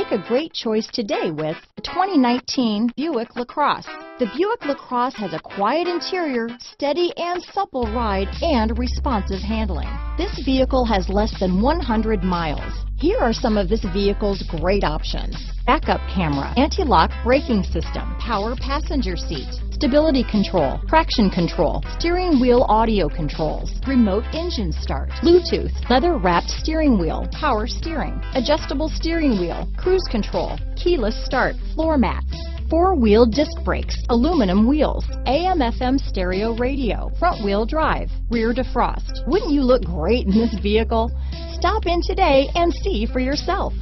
Make a great choice today with the 2019 Buick LaCrosse. The Buick LaCrosse has a quiet interior, steady and supple ride, and responsive handling. This vehicle has less than 100 miles. Here are some of this vehicle's great options. Backup camera, anti-lock braking system, power passenger seat, stability control, traction control, steering wheel audio controls, remote engine start, Bluetooth, leather wrapped steering wheel, power steering, adjustable steering wheel, cruise control, keyless start, floor mats, four-wheel disc brakes, aluminum wheels, AM FM stereo radio, front wheel drive, rear defrost. Wouldn't you look great in this vehicle? Stop in today and see for yourself.